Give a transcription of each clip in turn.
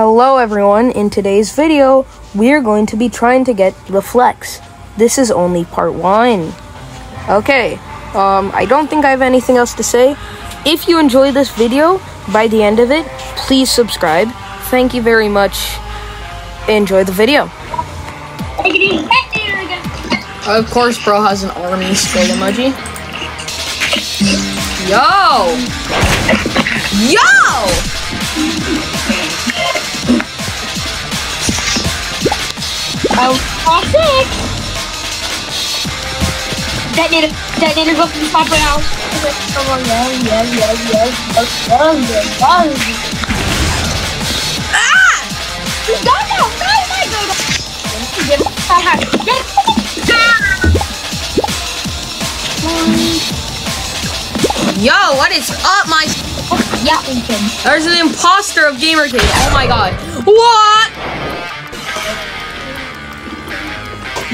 Hello everyone, in today's video, we're going to be trying to get the flex. This is only part one. Okay, um, I don't think I have anything else to say. If you enjoy this video, by the end of it, please subscribe. Thank you very much. Enjoy the video. Of course, bro has an army skull emoji. Yo! Yo! Oh, classic! Detonator, detonator, go from the top right now. Come on, yeah, yeah, yeah, yeah, yeah, yeah, yeah. Ah! He's gone now! No, my God! Get him, get Yo, what is up, my? Yeah, we can. There's an imposter of Gamer Kid. Oh my god. What?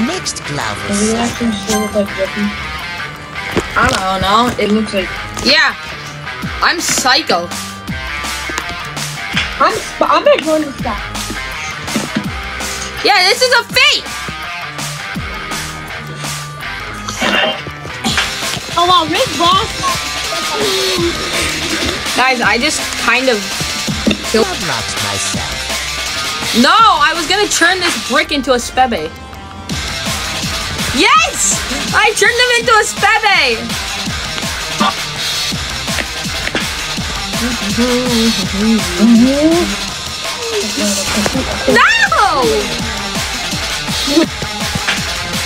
Mixed clovers. I don't know. It looks like. Yeah. I'm psycho. I'm I'm gonna join this guy. Yeah, this is a fake. Oh wow, Rick Ross. Guys, I just kind of killed myself. No, I was gonna turn this brick into a spebe. Yes! I turned him into a spebe! no!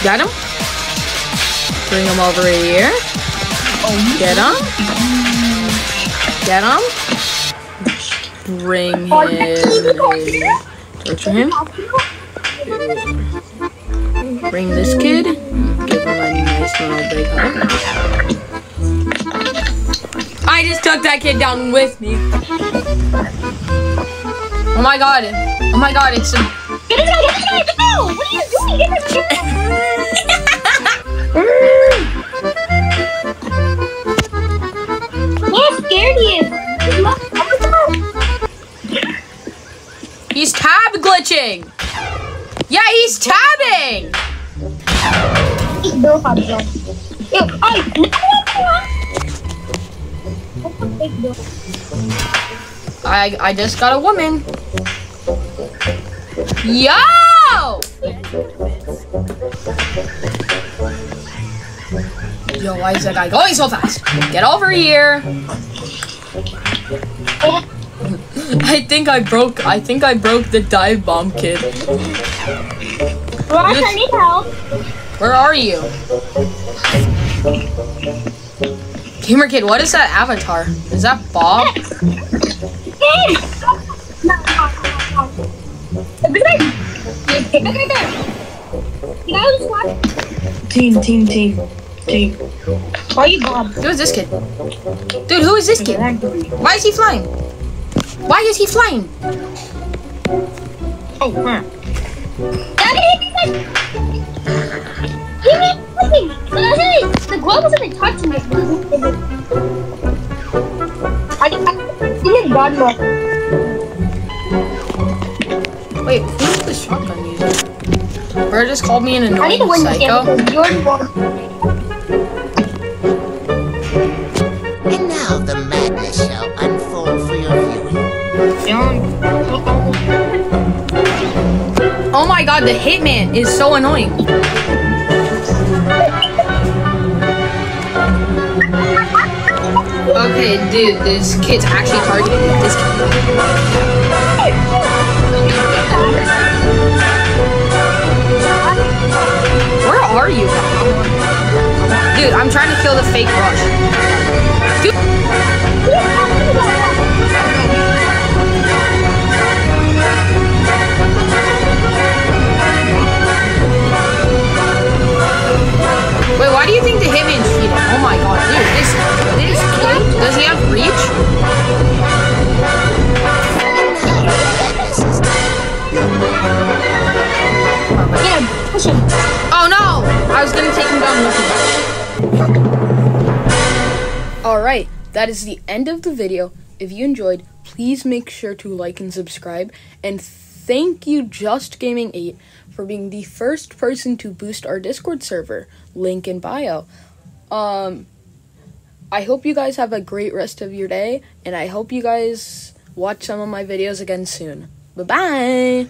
Got him? Bring him over here. Get him. Get him. Bring him. Torture him. Bring this kid. Give him a nice little big hug. I just took that kid down with me. Oh my god. Oh my god, it's a... Get it out, get it out, get! What are you doing? Get it out! Yeah, scared he is. He's tab glitching! Yeah, he's tabbing! I I just got a woman. Yo! Yo, why is that guy going so fast? Get over here. I think I broke I think I broke the dive bomb kid. Ross, I need help. Where are you? Gamer kid, what is that avatar? Is that Bob? Team, team, team, team. Why are you Bob? Who is this kid? Dude, who is this kid? Why is he flying? Why is he flying? Oh, huh. Daddy, he made nothing. The glove wasn't even touching it. I didn't God more. Wait, who's the shotgun user? Bro just called me an I need to annoying win psycho. you're the one. And now the madness shall unfold for your viewing. Oh my god, the hitman is so annoying. Okay, dude, this kid's actually targeting. This kid. Oh no! I was gonna take him down with me. Alright, that is the end of the video. If you enjoyed, please please make sure to like and subscribe. And thank you, Just Gaming 8, for being the first person to boost our Discord server. Link in bio. Um, I hope you guys have a great rest of your day, and I hope you guys watch some of my videos again soon. Bye bye!